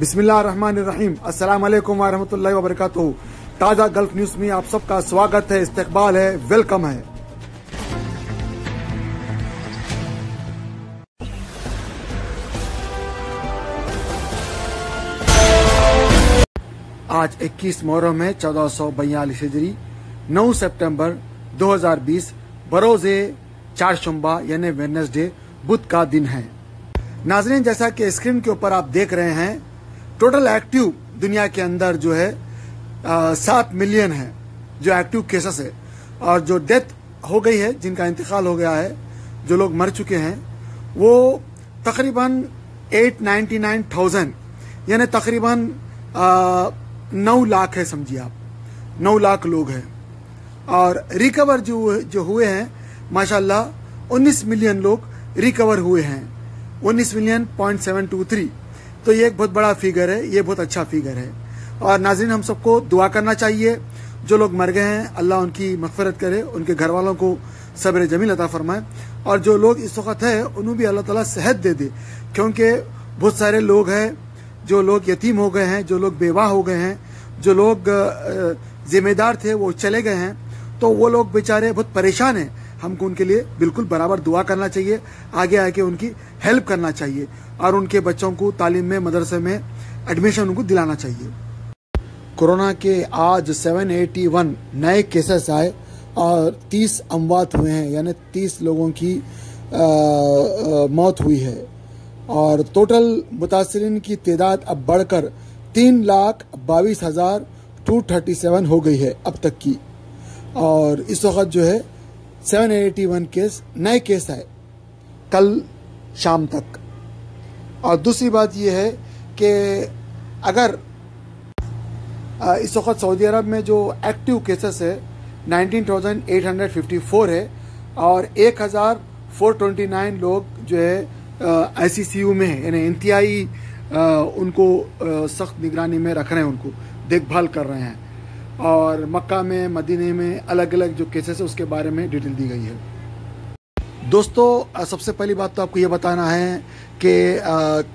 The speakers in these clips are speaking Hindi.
बिस्मिल्लाहिर्रहमानिर्रहीम। अस्सलाम वालेकुम वरहमतुल्लाहि ताज़ा गल्फ न्यूज़ में आप सबका स्वागत है, इस्तकबाल है, वेलकम है। आज 21 मुहर्रम है, चौदह सौ बयालीस हिजरी 9 सितंबर 2020 बरोजे चार शुम्बा यानी वेडनेसडे, बुध का दिन है। नाजरीन, जैसा कि स्क्रीन के ऊपर आप देख रहे हैं टोटल एक्टिव दुनिया के अंदर जो है सात मिलियन है जो एक्टिव केसेस है। और जो डेथ हो गई है, जिनका इंतकाल हो गया है, जो लोग मर चुके हैं, वो तकरीबन एट नाइन्टी नाइन थाउज़ेंड, यानी तकरीबन नौ लाख है समझिए आप। नौ लाख लोग हैं। और रिकवर जो जो हुए हैं, माशाल्लाह 19 मिलियन लोग रिकवर हुए हैं। 19 million point seven two three. तो ये एक बहुत बड़ा फिगर है, ये बहुत अच्छा फिगर है। और नाजरीन, हम सबको दुआ करना चाहिए। जो लोग मर गए हैं, अल्लाह उनकी मगफरत करे, उनके घर वालों को सब्र जमील अता फरमाए। और जो लोग इस वक्त है, उन्हें भी अल्लाह ताला सेहत दे दे, क्योंकि बहुत सारे लोग हैं, जो लोग यतीम हो गए हैं, जो लोग बेवाह हो गए हैं, जो लोग जिम्मेदार थे, वो चले गए हैं। तो वो लोग बेचारे बहुत परेशान हैं। हमको उनके लिए बिल्कुल बराबर दुआ करना चाहिए आगे आके उनकी हेल्प करना चाहिए और उनके बच्चों को तालीम में मदरसे में एडमिशन उनको दिलाना चाहिए। कोरोना के आज 781 नए केसेस आए और 30 अमवात हुए हैं यानी 30 लोगों की आ, आ, मौत हुई है। और टोटल मुतासरीन की तादाद अब बढ़कर तीन लाख बाईस हज़ार टू थर्टी सेवन हो गई है अब तक की। और इस वक्त जो है सेवन एटी वन केस नए केस आए कल शाम तक। और दूसरी बात यह है कि अगर इस वक्त सऊदी अरब में जो एक्टिव केसेस है 19,854 है और 1,429 लोग जो है आईसीसीयू में है यानी इंतहाई उनको सख्त निगरानी में रख रहे हैं उनको देखभाल कर रहे हैं। और मक्का में मदीने में अलग अलग जो केसेस है उसके बारे में डिटेल दी गई है। दोस्तों सबसे पहली बात तो आपको ये बताना है कि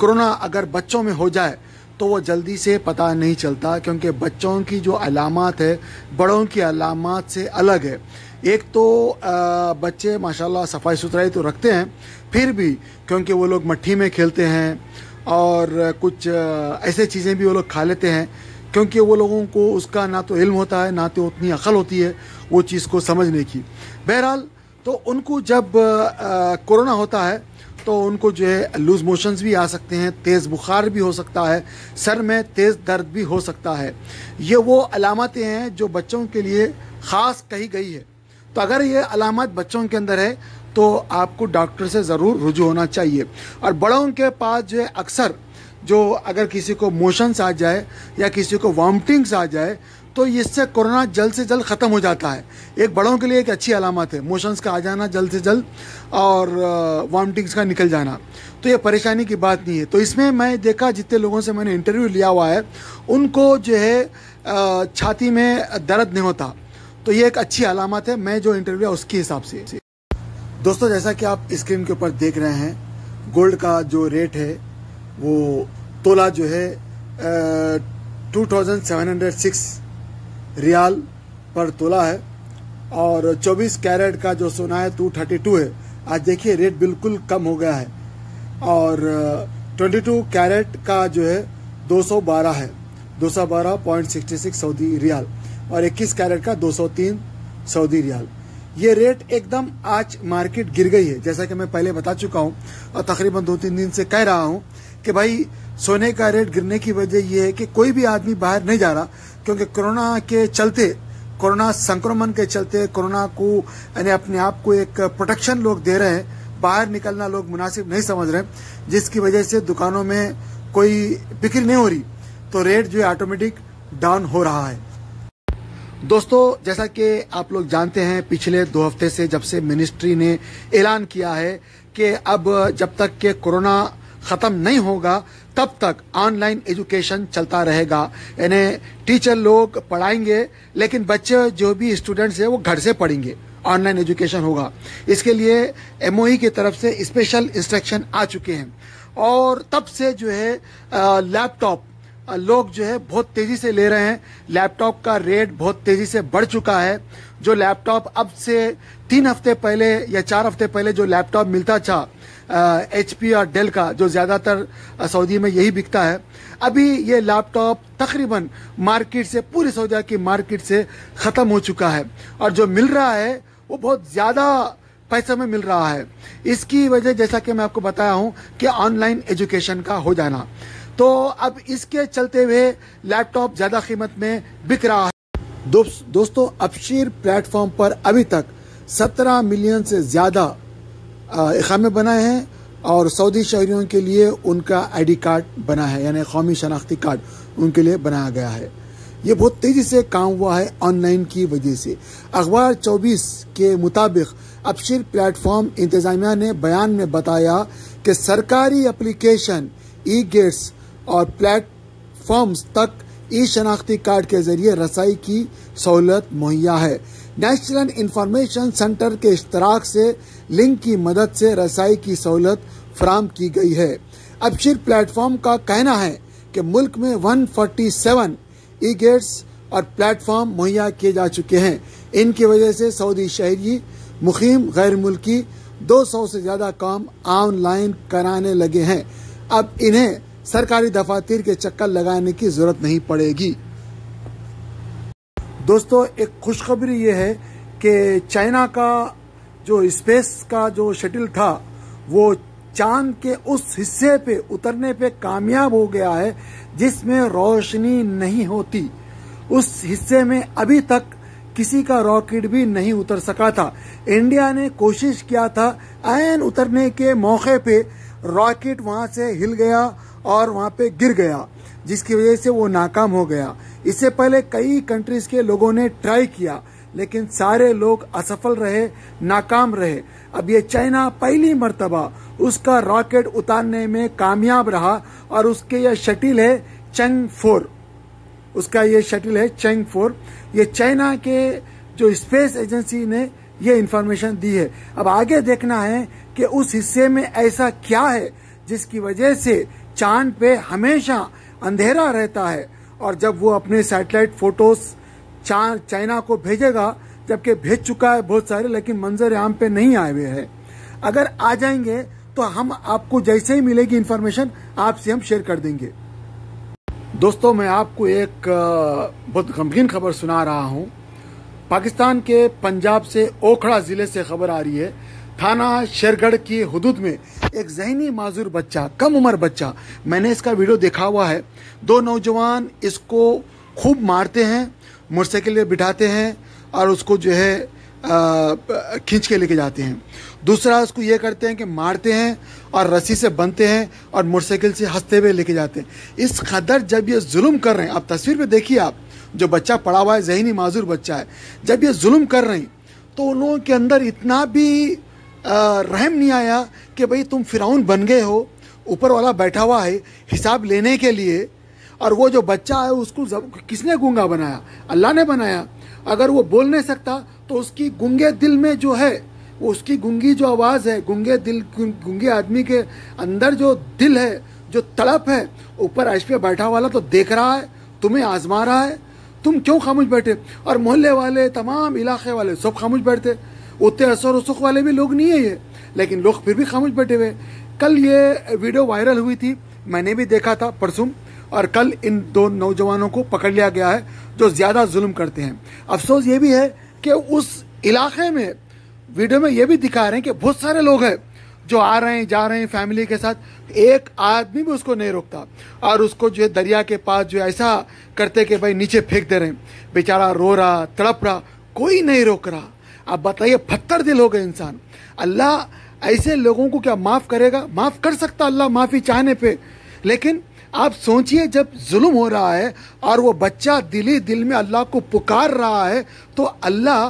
कोरोना अगर बच्चों में हो जाए तो वो जल्दी से पता नहीं चलता क्योंकि बच्चों की जो अलामत है बड़ों की अलामत से अलग है। एक तो आ, बच्चे माशाल्लाह सफ़ाई सुथराई तो रखते हैं फिर भी क्योंकि वो लोग मट्टी में खेलते हैं और कुछ ऐसे चीज़ें भी वो लोग खा लेते हैं। क्योंकि वो लोगों को उसका ना तो इल्म होता है, ना तो उतनी अकल होती है वो चीज़ को समझने की। बहरहाल तो उनको जब कोरोना होता है तो उनको जो है लूज मोशंस भी आ सकते हैं, तेज़ बुखार भी हो सकता है, सर में तेज़ दर्द भी हो सकता है। ये वो अलामतें हैं जो बच्चों के लिए ख़ास कही गई है। तो अगर ये अलामत बच्चों के अंदर है तो आपको डॉक्टर से ज़रूर रुजू होना चाहिए। और बड़ों के पास जो है अक्सर जो अगर किसी को मोशंस आ जाए या किसी को वॉमिटिंग्स आ जाए तो इससे कोरोना जल्द से जल्द ख़त्म हो जाता है। एक बड़ों के लिए एक अच्छी अलामत है, मोशंस का आ जाना जल्द से जल्द और वॉमिटिंग्स का निकल जाना। तो ये परेशानी की बात नहीं है। तो इसमें मैं देखा जितने लोगों से मैंने इंटरव्यू लिया हुआ है, उनको जो है छाती में दर्द नहीं होता। तो ये एक अच्छी अलामत है, मैं जो इंटरव्यू है उसके हिसाब से। दोस्तों, जैसा कि आप स्क्रीन के ऊपर देख रहे हैं गोल्ड का जो रेट है वो तोला जो है two thousand seven hundred six riyal पर तोला है और 24 कैरेट का जो सोना है टू थर्टी टू है। आज देखिए रेट बिल्कुल कम हो गया है और 22 कैरेट का जो है 212 है। 212.66 सऊदी रियाल और 21 कैरेट का 203 सऊदी रियाल। ये रेट एकदम आज मार्केट गिर गई है, जैसा कि मैं पहले बता चुका हूँ और तकरीबन दो तीन दिन से कह रहा हूँ कि भाई सोने का रेट गिरने की वजह यह है कि कोई भी आदमी बाहर नहीं जा रहा, क्योंकि कोरोना के चलते, कोरोना संक्रमण के चलते, कोरोना को, यानी अपने आप को एक प्रोटेक्शन लोग दे रहे हैं, बाहर निकलना लोग मुनासिब नहीं समझ रहे जिसकी वजह से दुकानों में कोई बिक्री नहीं हो रही। तो रेट जो है ऑटोमेटिक डाउन हो रहा है। दोस्तों, जैसा कि आप लोग जानते हैं, पिछले दो हफ़्ते से जब से मिनिस्ट्री ने ऐलान किया है कि अब जब तक के कोरोना खत्म नहीं होगा, तब तक ऑनलाइन एजुकेशन चलता रहेगा। यानी टीचर लोग पढ़ाएँगे, लेकिन बच्चे जो भी स्टूडेंट्स हैं, वो घर से पढ़ेंगे। ऑनलाइन एजुकेशन होगा। इसके लिए एमओई की तरफ़ से स्पेशल इंस्ट्रक्शन आ चुके हैं। और तब से जो है लैपटॉप लोग जो है बहुत तेज़ी से ले रहे हैं। लैपटॉप का रेट बहुत तेज़ी से बढ़ चुका है। जो लैपटॉप अब से तीन हफ़्ते पहले या चार हफ़्ते पहले जो लैपटॉप मिलता था एच पी और डेल का, जो ज़्यादातर सऊदी में यही बिकता है। अभी ये लैपटॉप तकरीबन मार्केट से, पूरी सऊदी की मार्केट से ख़त्म हो चुका है। और जो मिल रहा है, वो बहुत ज़्यादा पैसे में मिल रहा है। इसकी वजह, जैसा कि मैं आपको बताया हूँ, कि ऑनलाइन एजुकेशन का हो जाना। तो अब इसके चलते हुए लैपटॉप ज़्यादा कीमत में बिक रहा है। दो, दोस्तों अबशीर प्लेटफॉर्म पर अभी तक 17 मिलियन से ज़्यादा इकामे बनाए हैं और सऊदी शहरियों के लिए उनका आईडी कार्ड बना है यानी कौमी शनाख्ती कार्ड उनके लिए बनाया गया है। ये बहुत तेज़ी से काम हुआ है ऑनलाइन की वजह से। अखबार 24 के मुताबिक अबशिर प्लेटफॉर्म इंतजामिया ने बयान में बताया कि सरकारी एप्लीकेशन ई गेट्स और प्लेटफॉर्म्स तक ई शनाख्ती कार्ड के ज़रिए रसाई की सहूलत मुहैया है। नेशनल इंफॉर्मेशन सेंटर के इश्तराक से लिंक की मदद से रसाई की सहूलत फ्राहम की गई है। अबशिर प्लेटफॉर्म का कहना है कि मुल्क में 147 ई गेट्स और प्लेटफॉर्म मुहैया किए जा चुके हैं। इनकी वजह से सऊदी शहरी मुखीम गैर मुल्की 200 से ज़्यादा काम ऑनलाइन कराने लगे हैं। अब इन्हें सरकारी दफातर के चक्कर लगाने की ज़रूरत नहीं पड़ेगी। दोस्तों, एक खुशखबरी ये है कि चाइना का जो स्पेस का जो शटल था, वो चाँद के उस हिस्से पे उतरने पे कामयाब हो गया है, जिसमें रोशनी नहीं होती। उस हिस्से में अभी तक किसी का रॉकेट भी नहीं उतर सका था। इंडिया ने कोशिश किया था, आयन उतरने के मौके पे रॉकेट वहाँ से हिल गया और वहाँ पे गिर गया, जिसकी वजह से वो नाकाम हो गया। इससे पहले कई कंट्रीज़ के लोगों ने ट्राई किया, लेकिन सारे लोग असफल रहे, नाकाम रहे। अब ये चाइना पहली मर्तबा, उसका रॉकेट उतारने में कामयाब रहा और उसके यह शटिल है चंग फोर उसका ये शटिल है चेंग फोर ये चाइना के जो स्पेस एजेंसी ने ये इंफॉर्मेशन दी है। अब आगे देखना है कि उस हिस्से में ऐसा क्या है, जिसकी वजह से चाँद पे हमेशा अंधेरा रहता है और जब वो अपने सैटेलाइट फ़ोटोज़ चाँद, चाइना को भेजेगा, जबकि भेज चुका है बहुत सारे, लेकिन मंजर आम पे नहीं आए हुए हैं। अगर आ जाएँगे तो हम आपको जैसे ही मिलेगी इन्फॉर्मेशन आपसे हम शेयर कर देंगे। दोस्तों, मैं आपको एक बहुत गमगीन खबर सुना रहा हूँ। पाकिस्तान के पंजाब से ओखड़ा ज़िले से खबर आ रही है थाना शेरगढ़ की हदूद में एक जहनी माजूर बच्चा, कम उम्र बच्चा, मैंने इसका वीडियो देखा हुआ है। दो नौजवान इसको खूब मारते हैं, मोटरसाइकिल में बिठाते हैं और उसको जो है खींच के लेके जाते हैं। दूसरा उसको ये करते हैं कि मारते हैं और रस्सी से बनते हैं और मोटरसाइकिल से हँसते हुए लेके जाते हैं। इस कदर जब ये जुल्म कर रहे हैं, आप तस्वीर में देखिए आप, जो बच्चा पड़ा हुआ है, जहनी माजूर बच्चा है, जब ये जुल्म कर रहे हैं तो उन लोगों के अंदर इतना भी रहम नहीं आया कि भाई तुम फिराउन बन गए हो, ऊपर वाला बैठा हुआ है हिसाब लेने के लिए, और वो जो बच्चा है उसको किसने गूँगा बनाया? अल्लाह ने बनाया। अगर वो बोल नहीं सकता तो उसकी गुंगे दिल में जो है उसकी गुंगी जो आवाज़ है, गुंगे दिल, गुंगे आदमी के अंदर जो दिल है, जो तड़प है, ऊपर आइश पे बैठा वाला तो देख रहा है, तुम्हें आजमा रहा है। तुम क्यों खामोश बैठे? और मोहल्ले वाले, तमाम इलाके वाले सब खामोश बैठते। उतने असर रसुख वाले भी लोग नहीं है ये। लेकिन लोग फिर भी खामोश बैठे हुए कल ये वीडियो वायरल हुई थी, मैंने भी देखा था परसों, और कल इन दो नौजवानों को पकड़ लिया गया है जो ज़्यादा जुल्म करते हैं। अफसोस ये भी है कि उस इलाके में, वीडियो में ये भी दिखा रहे हैं कि बहुत सारे लोग हैं जो आ रहे हैं, जा रहे हैं फैमिली के साथ। एक आदमी भी उसको नहीं रोकता। और उसको जो है दरिया के पास जो ऐसा करते कि भाई नीचे फेंक दे रहे हैं। बेचारा रो रहा, तड़प रहा, कोई नहीं रोक रहा। आप बताइए पत्थर दिल हो गए इंसान। अल्लाह ऐसे लोगों को क्या माफ़ करेगा? माफ़ कर सकता अल्लाह माफ़ी चाहने पे। लेकिन आप सोचिए, जब जुल्म हो रहा है और वो बच्चा दिली दिल में अल्लाह को पुकार रहा है तो अल्लाह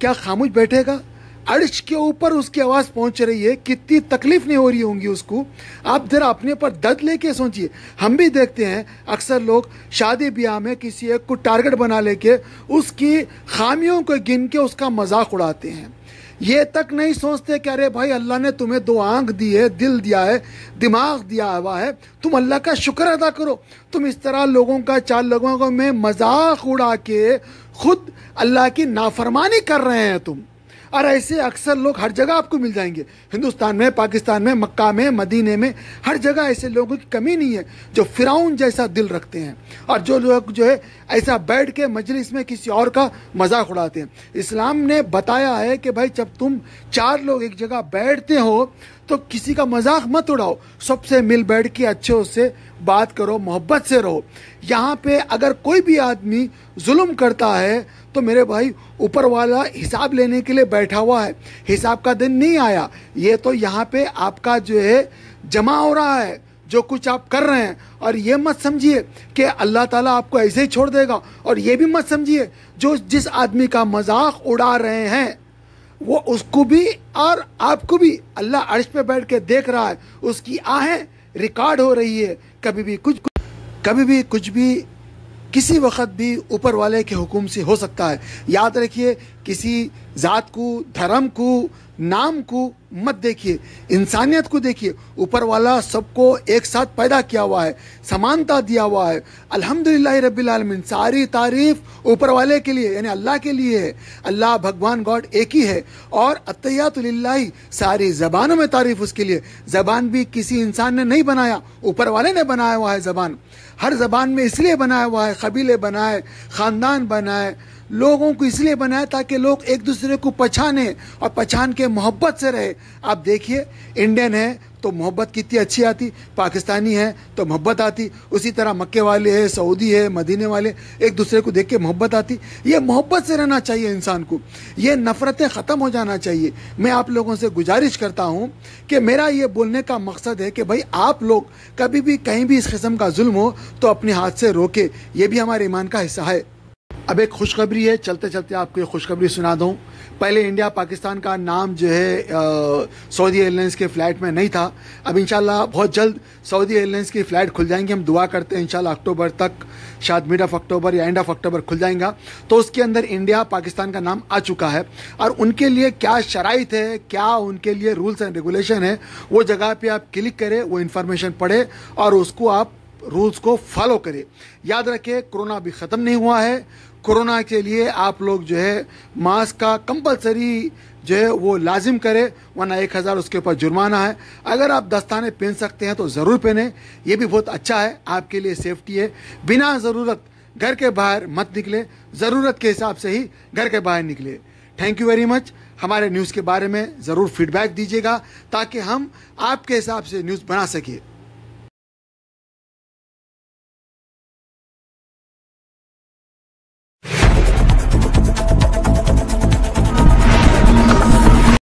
क्या खामोश बैठेगा? अर्श के ऊपर उसकी आवाज़ पहुँच रही है। कितनी तकलीफ़ नहीं हो रही होंगी उसको। आप जरा अपने पर दर्द लेके सोचिए। हम भी देखते हैं, अक्सर लोग शादी ब्याह में किसी एक को टारगेट बना लेके उसकी खामियों को गिन के उसका मज़ाक उड़ाते हैं। ये तक नहीं सोचते कि अरे भाई, अल्लाह ने तुम्हें दो आँख दी है, दिल दिया है, दिमाग दिया हुआ है। तुम अल्लाह का शुक्र अदा करो। तुम इस तरह लोगों का, चार लोगों को में मज़ाक उड़ा के खुद अल्लाह की नाफरमानी कर रहे हैं तुम। और ऐसे अक्सर लोग हर जगह आपको मिल जाएँगे। हिंदुस्तान में, पाकिस्तान में, मक्का में, मदीने में, हर जगह ऐसे लोगों की कमी नहीं है जो फिराउन जैसा दिल रखते हैं और जो लोग जो है ऐसा बैठ के मजलिस में किसी और का मज़ाक उड़ाते हैं। इस्लाम ने बताया है कि भाई जब तुम चार लोग एक जगह बैठते हो तो किसी का मज़ाक मत उड़ाओ। सबसे मिल बैठ के अच्छे उससे बात करो, मोहब्बत से रहो। यहाँ पे अगर कोई भी आदमी जुल्म करता है तो मेरे भाई, ऊपर वाला हिसाब लेने के लिए बैठा हुआ है। हिसाब का दिन नहीं आया। ये तो यहाँ पे आपका जो है, जमा हो रहा है, जो कुछ आप कर रहे हैं। और ये मत समझिए कि अल्लाह ताला आपको ऐसे ही छोड़ देगा। और ये भी मत समझिए, जो जिस आदमी का मज़ाक उड़ा रहे हैं वो उसको भी और आपको भी। अल्लाह अर्श पे बैठ के देख रहा है। उसकी आहें रिकॉर्ड हो रही है। कभी भी कुछ कभी भी कुछ भी किसी वक्त भी ऊपर वाले के हुक्म से हो सकता है। याद रखिए, किसी ज़ात को, धर्म को, नाम को मत देखिए। इंसानियत को देखिए। ऊपर वाला सबको एक साथ पैदा किया हुआ है, समानता दिया हुआ है। अल्हम्दुलिल्लाह रब्बिल आलमीन, सारी तारीफ़ ऊपर वाले के लिए, यानी अल्लाह के लिए है। अल्लाह, भगवान, गॉड एक ही है। और अतयातुल्लाही सारी ज़बानों में तारीफ़ उसके लिए। ज़बान भी किसी इंसान ने नहीं बनाया ऊपर वाले ने बनाया हुआ है ज़बान। हर ज़बान में इसलिए बनाया हुआ है, कबीले बनाए, ख़ानदान बनाए लोगों को इसलिए बनाया ताकि लोग एक दूसरे को पहचाने और पहचान के मोहब्बत से रहे। आप देखिए इंडियन है तो मोहब्बत कितनी अच्छी आती। पाकिस्तानी है तो मोहब्बत आती। उसी तरह मक्के वाले है, सऊदी है, मदीने वाले, एक दूसरे को देख के मोहब्बत आती। ये मोहब्बत से रहना चाहिए इंसान को। ये नफ़रतें ख़त्म हो जाना चाहिए। मैं आप लोगों से गुजारिश करता हूँ कि मेरा ये बोलने का मकसद है कि भाई, आप लोग कभी भी कहीं भी इस किस्म का जुल्म हो तो अपने हाथ से रोके। ये भी हमारे ईमान का हिस्सा है। अब एक खुशखबरी है, चलते चलते आपको एक खुशखबरी सुना दूँ। पहले इंडिया पाकिस्तान का नाम जो है सऊदी एयरलाइंस के फ़्लाइट में नहीं था। अब इंशाल्लाह बहुत जल्द सऊदी एयरलाइंस की फ़्लाइट खुल जाएँगी। हम दुआ करते हैं, इंशाल्लाह अक्टूबर तक, शायद मिड ऑफ़ अक्टूबर या एंड ऑफ़ अक्टूबर खुल जाएगा। तो उसके अंदर इंडिया, पाकिस्तान का नाम आ चुका है। और उनके लिए क्या शराइ है, क्या उनके लिए रूल्स एंड रेगुलेशन है, वो जगह पर आप क्लिक करें, वो इन्फॉर्मेशन पढ़े और उसको आप रूल्स को फॉलो करें। याद रखें, कोरोना अभी ख़त्म नहीं हुआ है। कोरोना के लिए आप लोग जो है, मास्क का कंपलसरी जो है, वो लाजिम करें, वरना एक हज़ार उसके ऊपर जुर्माना है। अगर आप दस्ताने पहन सकते हैं तो ज़रूर पहने। ये भी बहुत अच्छा है, आपके लिए सेफ्टी है। बिना ज़रूरत घर के बाहर मत निकले, ज़रूरत के हिसाब से ही घर के बाहर निकले। थैंक यू वेरी मच हमारे न्यूज़ के बारे में ज़रूर फीडबैक दीजिएगा, ताकि हम आपके हिसाब से न्यूज़ बना सकें।